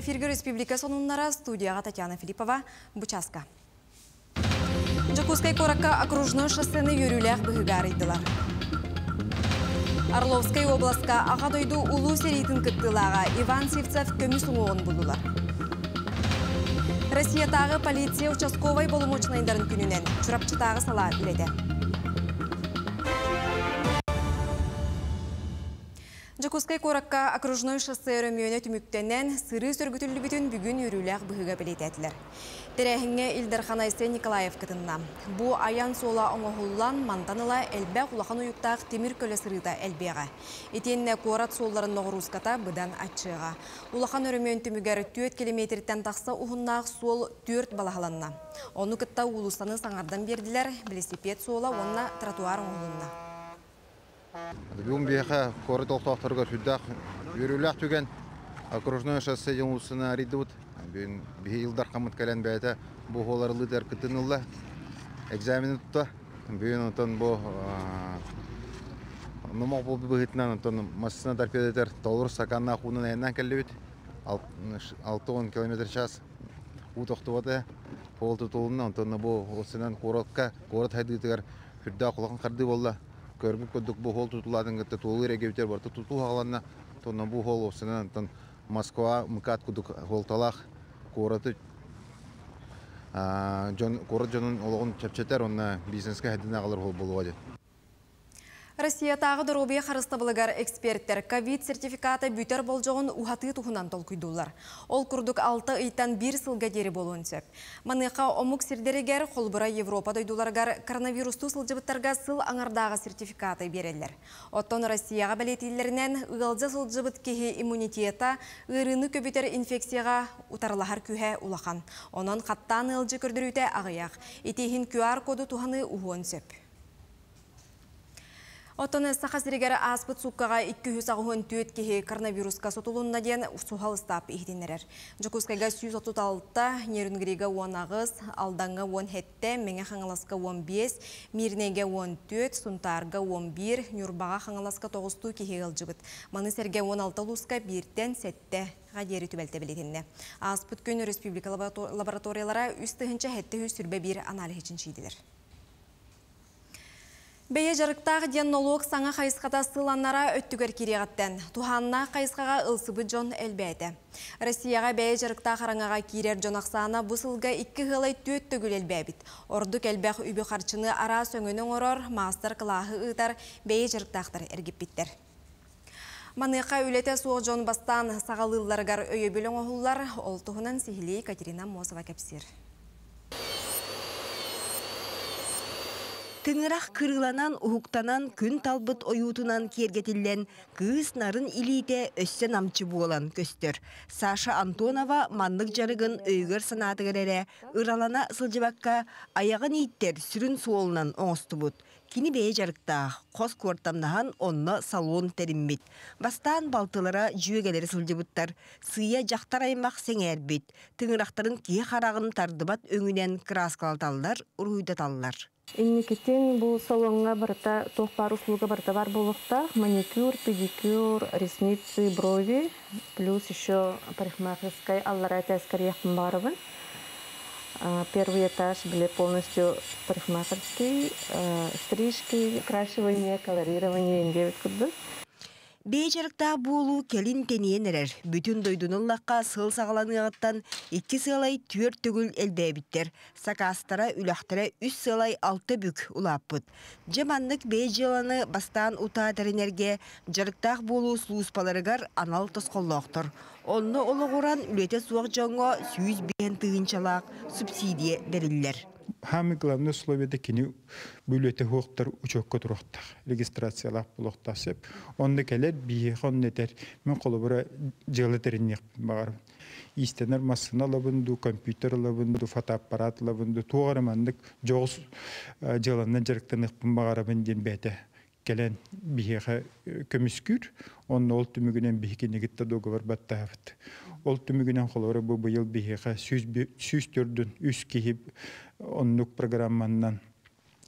Эфирге республика сонуннара студияға Татьяна Филиппова, Бучаска. Жакускай коракка окружной шоссені юрюлях бұғыгарыйдылар. Орловскай областка аға дойду улу серейтін кыттылаға Иван Севцев көміс оғын бұлылар. Россиятағы полиция участковай болымочнайдарын күнінен чурапчытағы сала үледі. Жакускай коракка окружной шоссе өрөмүйөне түмүктенен сыры сөргүтүллү бүтүн бүгүн үрүләк быһыга билететилер. Терехиңе Илдархан Айсе Николаев кытынна. Бу аян сола оңохуллан мантаныла элбәк улахан уюктаах темир көлө сырыта элбега. Итенне корат солларын ногруската быдан ачыга. Улахан өрөмүйөн түмүгер 4 километрден такса ухуннаах сол 4 балахаланна. Оны кытта улустаны саңардан бердилер, велосипед сола онна тротуар оңолунна. Бүгін бияқа коры толтақтарға сүддақ үйріләқ түген окружной шоссе жыңусына ридут. Бүгін бие жылдар қамыт кәлен бәйті бұл оларлы дәр күтінілі экзамен ұтты. Бүгін ұтын бұл нұмақ бұл бұғытынан ұтын массына торпедетер толыр саканна құнын әйіннен кәлі өт. 6-10 км час ұтықты баты. Ол тұтылынан ұтын бұл осынан қоротқа, қорот хайдығытығар хүрді құлақын қарды болды көргүп көдүк бу хол тутуладын гытта тулы регевтер бар туту халанна тонна бу хол осынан тон Москва мкат кудук холталах кораты жон корат жонун ологун чапчетер онна бизнеске хадина калар хол болуга Россия тағы дұрубия қарысты бұлығар эксперттер ковид сертификаты бүтер болжоғын ухаты тұхынан тол күйдулар. Ол күрдік 6 ыйтан 1 сылға дері болуын сөп. Маныға омук сирдерегер қолбыра Европа дойдуларгар коронавирусту сылжыбыттарға сыл аңардағы сертификаты берелер. Оттон Россияға бәлетейлерінен ұғалзы сылжыбыт кеге иммунитета ұрыны көбітер инфекцияға утарлахар күйе улахан. Онын қаттан. Итехін QR уғуын сөп. Отоны сақасырегері аспыт суккаға 200 ағуын түйет кеге коронавируска сотулунна ден сухал стап. Жокускайга 136-та, нерінгірегі 10 ағыз, алданға 10 хетте, меңе қаңыласқа 15, мирнеге 10 түйет, сунтарға 11, нүрбаға қаңыласқа 9 кеге ғылжығыт. Маны серге 16 луска 1-тен сәтте ғадері түбәлті білетінне. Аспыт күн республика лабораториялара үстігінші хетте үстірбе бір анализ шейділер. Бәйе жарықтағы деннолог саңа қайысқата сыланнара өттігер кереғаттен. Туханна қайысқаға ылсыбы жон әлбәді. Россияға бәйе жарықта қараңаға керер жон ақсана бұсылға 2 ғылай төт түгіл әлбәбіт. Ордық әлбәқ үбі қарчыны ара сөңінің орор, мастер қылағы ұйтар бәйе жарықтақтыр әргіп біттер. Манықа үлеті суық жон бастан сағалыларғар өйі білің оғылар, ол тұғынан сихили Катерина Мосова кәпсір. Тыңырақ кырыланан ухуктанан күн талбыт оюутунан кергетиллен кыыс нарын илите өссө намчы буолан көстөр. Саша Антонова маннык жарыгын өйгөр санатыгерере ыралана сылжыбакка аяғын иттер сүрін суолунан оңостубут. Кини бей жарыктаах, қос кортамнахан онно салон териммит. Бастан балтылара жүйегелері сылжыбыттар, сыя жақтар аймақ сеңербит. Тыңырақтарын кие қарағын тардыбат өңінен краскалталлар, уруйдаталлар. Инникитин бу салонга барта тохпар услуга барта бар болукта маникюр, педикюр, ресницы, брови, плюс еще парикмахерская аллара тескар барыбын. Первый этаж были полностью парикмахерский, стрижки, крашивание, колорирование, 9 кудды. Бейжарықта болу келин тенен әрер. Бүтін дойдуныллаққа сыл сағаланығаттан екі сылай түер түгіл әлбәбіттер. Сакастара үлақтара үс сылай алты бүк ұлаппыт. Жаманлық бейжаланы бастан ұта тәрінерге жарықтақ болу сұлуспаларығар анал тосқоллоқтыр. Онны олығыран үлеті суақ жоңға сүйіз бейін тыынчалақ субсидия берілер. Хами главное условие кини бүлөте хуктар учокко турактар регистрациялап булактар сеп онда келер бие хоннетер мен колобура жылы теринек бар истенер массына лабынду компьютер лабынду фотоаппарат лабынду тугарамандык жогус жыланна жарыктанык багарабын ден бете келен биеха көмүскүр онны ол түмүгүнен бихикинигитте договор баттаабыт ол түмүгүнен холора бу быйыл биеха сүз төрдүн үс киһип оннук программанан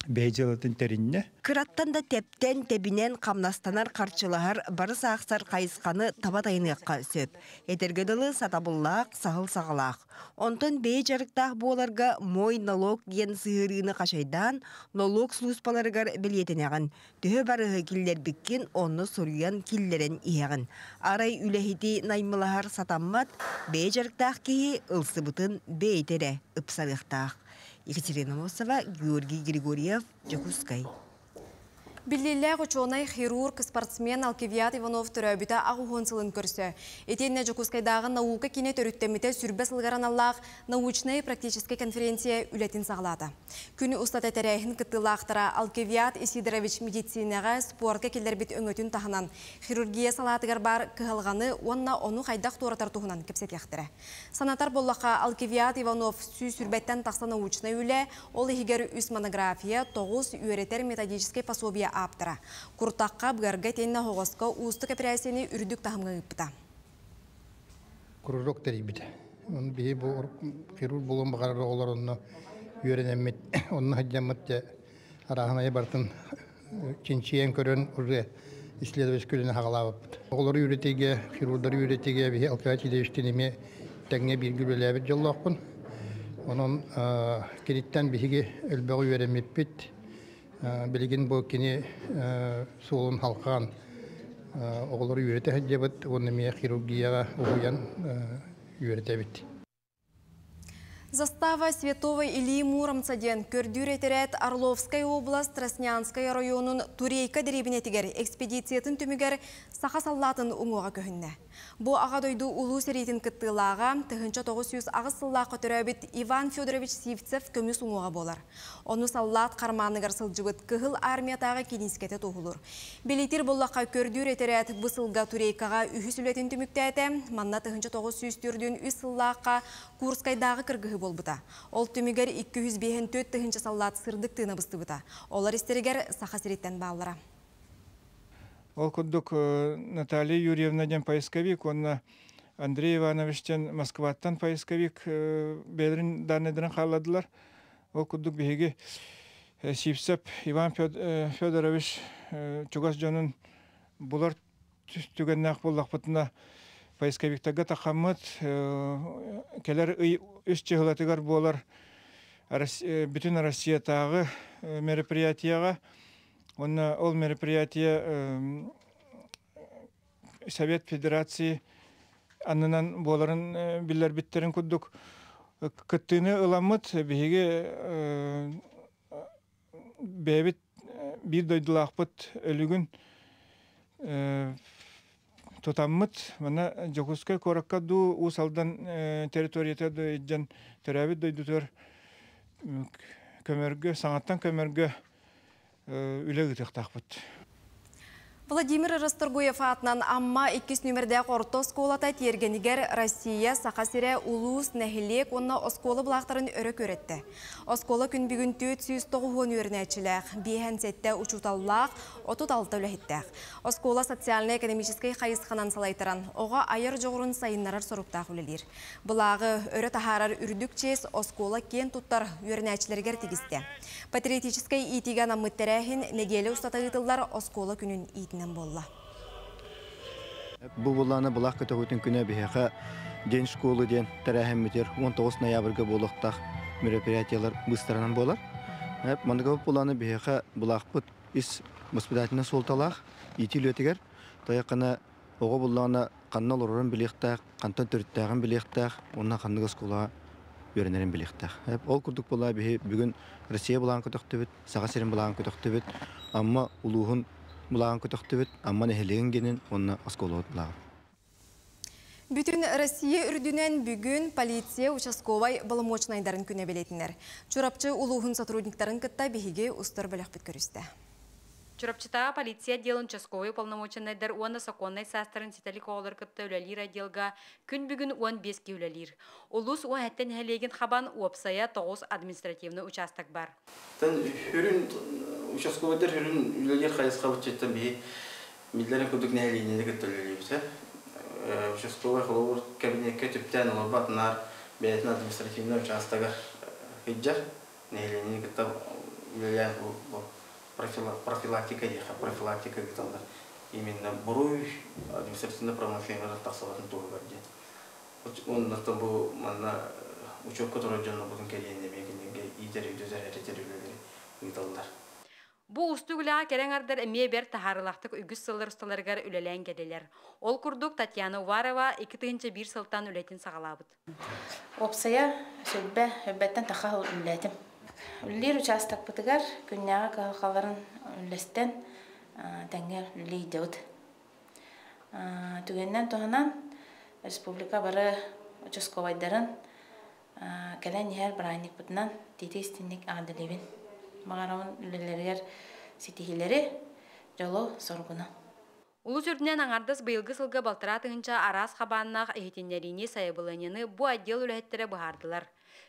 бейжелатын теринне Кыраттан да тептен тебинен камнастанар карчылахар барыс ақсар қайысқаны табатайныққа сөп. Этергедылы сатабыллақ, сағыл сағалақ. Онтон бей жарықтақ боларга мой налог ген сыырыны қашайдан налог службаларыгар білетінеғін. Төхі барығы киллер біккен оны сұрыян киллерен иеғін. Арай үләхити наймылахар сатаммат бей жарықтақ кейі бейтере ыпсарықтақ. Екатерина Мосова, Георгий Григорьев, Джакускай. Биллилер ученый хирург, спортсмен Алкивиат Иванов төрөбүтә агухон сылын көрсө. Этенне Жокускайдагы наука кине төрүттемите сүрбе сылгаран Аллах научная практическая конференция үлетин саглады. Күнү устат этерейхин кыттылактыра Алкивиат Исидорович медицинага спортка келер бит өңөтүн таханан хирургия салатыгар бар кыһылганы онна ону хайдак туратар тухунан кепсет. Санатар боллака Алкивиат Иванов сүй сүрбеттен тақса научная үле, ол ихигер үс монография, тоғыз үйретер методический пособие аптыра. Куртаққа бұгарға тенна хоғысқа ұстық операцияны үрдік бу хирург булун багар олар те арахана бартын биһиги өлбөгө үйренмеппит. Билигин бу кини суолун халкан оголор үйрете хаджабыт, оны ме хирургияга угуян үйретебит. Застава Световой Ильи Муромцаден көрдүр етерет Орловская область Траснянская районун Турейка деребинетигер экспедициятын түмігер саха саллатын уңуға көхінне. Бу ағадойду улу серейтін кыттылаға тыхынча 900 ағыз сыллаққа төрәбіт Иван Федорович Сивцев көміс уңуға болар. Оны саллат қарманығар сылжығыт кығыл армиятағы кенискеті тоғылыр. Белетер боллаққа көрдүр етерет бұсылға Турейкаға үхі сүлетін түміктәті, манна тыхынча 900 түрден үс сыллаққа Курскайдағы кыргығы болбыта. Ол түмігер 204 тыхынча саллат сырдық тыны быстыбыта. Олар істерігер саха сереттен бағылара. Ол курдук Наталья Юрьевна ден поисковик, он Андрей Ивановичтен Москваттан поисковик белрин данныдырын қаладылар. Ол курдук беге Сипсеп Иван Федорович Чугас жонун булар түгеннақ бұтына поисковиктага тақамыт келер үш чығылатыгар болар. Бүтін Россиятағы мероприятияға Онна ол мероприятие Совет Федерации аннынан боларын биллер биттерин куддук. Кыттыны ыламыт биһиге бэбит бир дойдулаахпыт өлүгүн тутаммыт мана жокускай коракка ду усалдан территорията дойджан төрәбит дойдутөр көмөргө саңаттан көмөргө үлегі тақтақпыт. Владимир Расторгуев атынан амма 2 нөмірде қорты осколата тергенігер Россия сақасыре улус нәхілек онна осколы бұлақтарын өрі көретті. Осколы күн бүгін 409 өрінәчіләқ, бейхен сәтті учуталлақ, отут алты өләхеттәқ. Оскола социально-экономическай қайысқанан салайтыран, оға айыр жоғырын сайынларар сұрыптақ өлелер. Бұлағы өрі тахарар үрдік чес оскола кен туттар өрінәчілергер тегісті. Патриотическай итиген аммыттәрәхін негелі ұстатағытылар оскола күнін итінен болла. Бу буланы булак көтөгүтүн күнө бихеха ден школы ден тәрәһәммитер 19 ноябрьгә булыктак мероприятиялар быстранан болар. Хәп мандыга буланы бихеха булакпыт ис воспитательный солталах итилетигер таякына ого булланы каннал урын билектак, кантан төрттәгән билектак, онна кандыга школа үйренерин билектак. Хәп ол курдук була бихе бүгүн Россия булан көтөктүбүт, сага серин булан амма улуһун булан көтөктүбүт, амма нехелеген генин онна осколот булан. Бүтін Россия үрдінен бүгін полиция участковай балымочнайдарын күне белетінер. Чурапчы улуғын сотрудниктарын кытта бігіге ұстар білек біт көрісті. Чурапчыта полиция делын участковый уполномоченныйдар уонна законной састарын ситалик оғылар кытта үләлир отделга күн бүгін 15 ке үләлир. Улус уа әттен хабан уапсая тоғыз административный участок бар. Тан хүрін участковыйдар хүрін үләлир қайысқа бұтчеттен бей миллерин күдік нәлейіне кытта үләлейбіз. Участковый холовур кабинетке түптен олар батынар бәйтін административный участогар хиджар кытта үлелән бу бу профила- профилактика диха профилактика гиталар именно буруй административно правонарушениялар мекенеге идер үдөзө эретер үлелери гиталар Бу устугула кереңардар эмие бер тахарылақтық үгіс сылыр ұсталарғар үлелән кеделер. Ол күрдік Татьяна Уварова 2-1 сылтан үлетін сағалабыд. Опсая сөббә хөббәттән таха үлләтем. Үллер участок бытыгар күннәгә калгаларын үлләстән тәңгә үлләйдәүд. Түгеннән тоһанан республика бары участковайдарын кәлән яр браник бутнан титестинник адылевин. Магарауын үлләләргә ситихиләре жоло соргуна. Улус үрдінен аңардас быйылғы сылғы балтыра тыгынча арас хабаннақ эхетиннерини сайыбылыняны бу отдел үлэхеттері бұхардылар.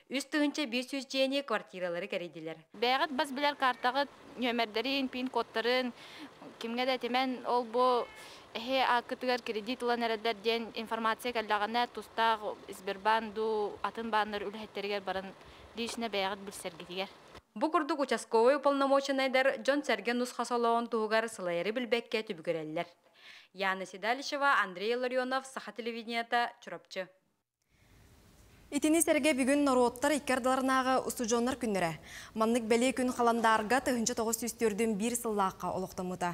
Үст тыгынча 500 жени квартиралары кәрейділер. Бәғіт бас білер картағы нөмердерін, пин кодтарын, кимге де темен ол бу эхе акытыгар кредит улан ден информация кәлдағана тустақ избербан ду атын баннар үлэхеттерігер барын лишне бәғіт білсергетігер. Бу курдук участковый уполномоченныйдар Джон Серген нусхасолоон тугар сылайры билбекке түбүгөреллер. Яна Седалишева, Андрей Ларионов, Саха телевиденията, Чурапчы. Итини серге бүгін нороттар иккардаларнағы устужоннар күннері. Маннык бәле күн қаландарға тыгынчы тоғыз үстөрден бір сыллаққа олықтамыда.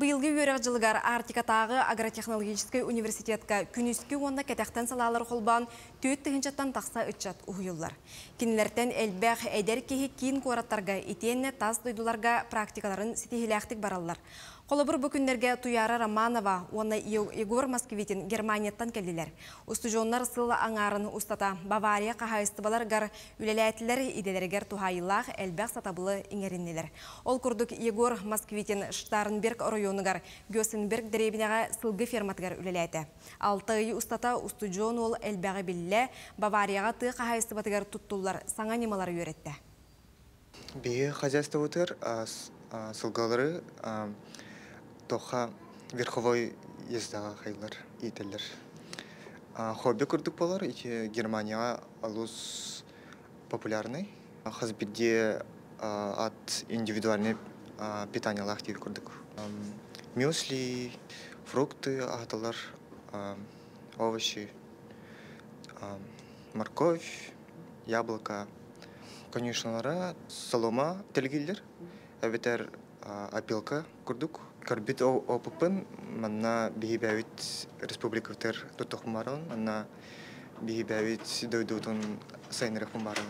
Бұйылғы өрек жылғар Артикатағы агротехнологический университетка күнүскү онда кәтәқтен салалар қолбан төт тыгынчаттан тақса үтчат ұхыйылар. Кинлерден әлбәқ әдер кехи кейін қораттарға итенне тас дойдуларға практикаларын сетихиләқтік баралар. Қолыбыр бүкіндерге Туяра Романова, оны Егор Москвитин Германияттан келділер. Устужоннар сылы аңарын устата Бавария қағайыстыбалар гар үлеләтілер иделергер тухайылақ әлбәқ сатабылы иңеріннелер. Ол күрдік Егор Москвитин Штарнберг районығар Гөсенберг деребінеға сылғы ферматығар үлеләті. Алтыйы устата устужон ол әлбәғі білі Баварияға ты қағайыстыбатығар тұттулар саңа немалар өретті. Бие хозяйство утыр, сылгалары тоха верховой ездаға хайлар ителер. Хобби күрдік болар, ити Германияға алус популярный. Хазбидде от индивидуальный питание лахтив күрдік. Мюсли, фрукты ағаталар, овощи, морковь, яблоко. Конюшналара солома телгилдер. Әбетер опилка күрдік. Карбит опыпын, манна бейбәвит республикавтер тутықмарын, манна бейбәвит дойдутын сайнырық марын.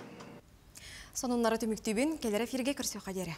Сонуннары түміктүбін келері фирге кірсі қадері.